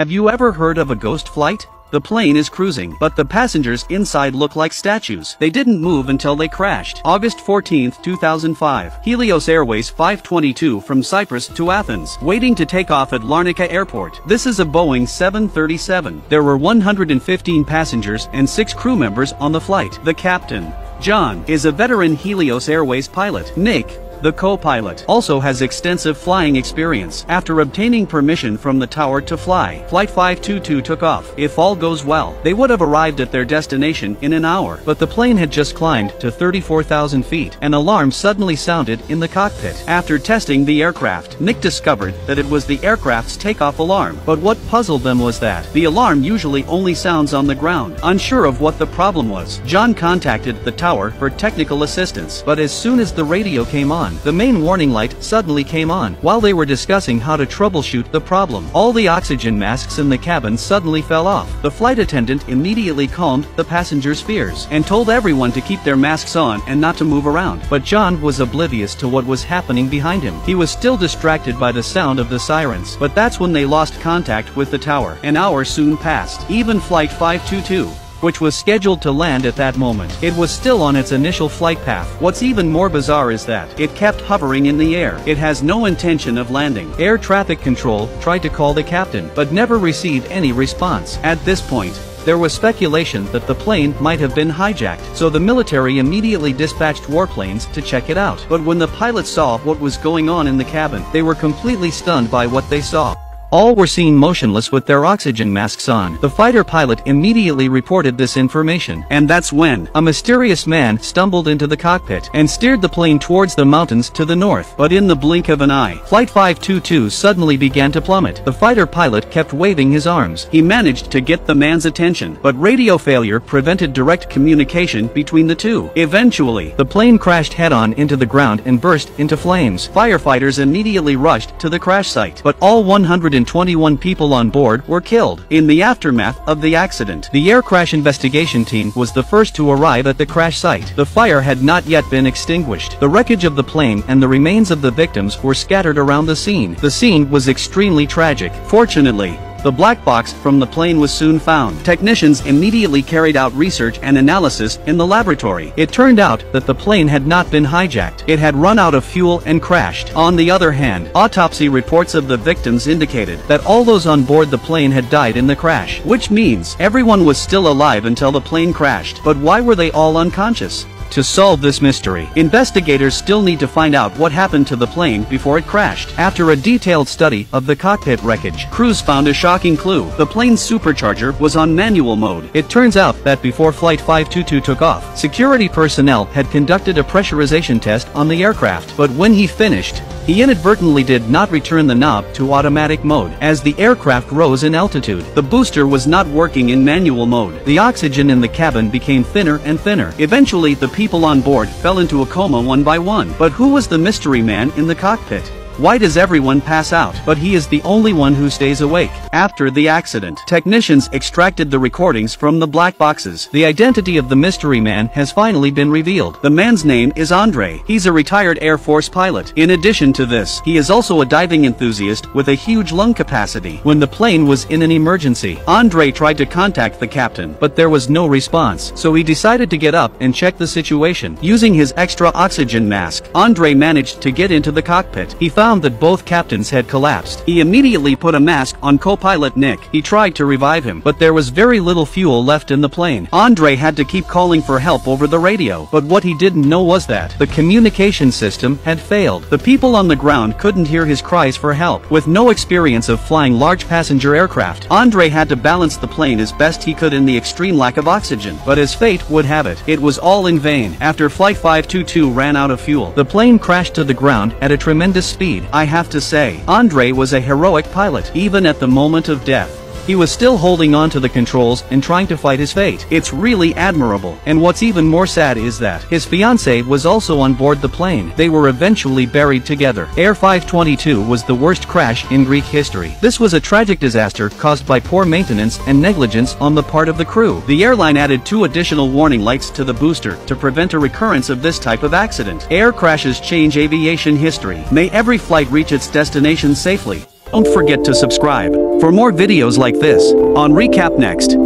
Have you ever heard of a ghost flight? The plane is cruising, but the passengers inside look like statues. They didn't move until they crashed. August 14, 2005. Helios Airways 522 from Cyprus to Athens, waiting to take off at Larnaca Airport. This is a Boeing 737. There were 115 passengers and 6 crew members on the flight. The captain, John, is a veteran Helios Airways pilot. Nick, the co-pilot also has extensive flying experience. After obtaining permission from the tower to fly, Flight 522 took off. If all goes well, they would have arrived at their destination in an hour. But the plane had just climbed to 34,000 feet. An alarm suddenly sounded in the cockpit. After testing the aircraft, Nick discovered that it was the aircraft's takeoff alarm. But what puzzled them was that the alarm usually only sounds on the ground. Unsure of what the problem was, John contacted the tower for technical assistance. But as soon as the radio came on, the main warning light suddenly came on. While they were discussing how to troubleshoot the problem, all the oxygen masks in the cabin suddenly fell off. The flight attendant immediately calmed the passengers' fears and told everyone to keep their masks on and not to move around. But John was oblivious to what was happening behind him. He was still distracted by the sound of the sirens. But that's when they lost contact with the tower. An hour soon passed. Even Flight 522 which was scheduled to land at that moment. It was still on its initial flight path. What's even more bizarre is that it kept hovering in the air. It has no intention of landing. Air traffic control tried to call the captain, but never received any response. At this point, there was speculation that the plane might have been hijacked, so the military immediately dispatched warplanes to check it out. But when the pilots saw what was going on in the cabin, they were completely stunned by what they saw. All were seen motionless with their oxygen masks on. The fighter pilot immediately reported this information, and that's when a mysterious man stumbled into the cockpit and steered the plane towards the mountains to the north. But in the blink of an eye, Flight 522 suddenly began to plummet. The fighter pilot kept waving his arms. He managed to get the man's attention, but radio failure prevented direct communication between the two. Eventually, the plane crashed head-on into the ground and burst into flames. Firefighters immediately rushed to the crash site, but all 100 121 people on board were killed. In the aftermath of the accident, the air crash investigation team was the first to arrive at the crash site. The fire had not yet been extinguished. The wreckage of the plane and the remains of the victims were scattered around the scene. The scene was extremely tragic. Fortunately, the black box from the plane was soon found. Technicians immediately carried out research and analysis in the laboratory. It turned out that the plane had not been hijacked. It had run out of fuel and crashed. On the other hand, autopsy reports of the victims indicated that all those on board the plane had died in the crash, which means everyone was still alive until the plane crashed. But why were they all unconscious? To solve this mystery, investigators still need to find out what happened to the plane before it crashed. After a detailed study of the cockpit wreckage, crews found a shocking clue. The plane's supercharger was on manual mode. It turns out that before Flight 522 took off, security personnel had conducted a pressurization test on the aircraft, but when he finished, he inadvertently did not return the knob to automatic mode. As the aircraft rose in altitude, the booster was not working in manual mode. The oxygen in the cabin became thinner and thinner. Eventually, the people on board fell into a coma one by one. But who was the mystery man in the cockpit? Why does everyone pass out, but he is the only one who stays awake? After the accident, technicians extracted the recordings from the black boxes. The identity of the mystery man has finally been revealed. The man's name is Andre. He's a retired Air Force pilot. In addition to this, he is also a diving enthusiast with a huge lung capacity. When the plane was in an emergency, Andre tried to contact the captain, but there was no response, so he decided to get up and check the situation. Using his extra oxygen mask, Andre managed to get into the cockpit. He found found that both captains had collapsed. He immediately put a mask on co-pilot Nick. He tried to revive him, but there was very little fuel left in the plane. Andre had to keep calling for help over the radio, but what he didn't know was that the communication system had failed. The people on the ground couldn't hear his cries for help. With no experience of flying large passenger aircraft, Andre had to balance the plane as best he could in the extreme lack of oxygen. But as fate would have it, it was all in vain. After Flight 522 ran out of fuel, the plane crashed to the ground at a tremendous speed I have to say, Andre was a heroic pilot, even at the moment of death. He was still holding on to the controls and trying to fight his fate. It's really admirable. And what's even more sad is that his fiancée was also on board the plane. They were eventually buried together. Air 522 was the worst crash in Greek history. This was a tragic disaster caused by poor maintenance and negligence on the part of the crew. The airline added two additional warning lights to the booster to prevent a recurrence of this type of accident. Air crashes change aviation history. May every flight reach its destination safely. Don't forget to subscribe for more videos like this on Recap Next.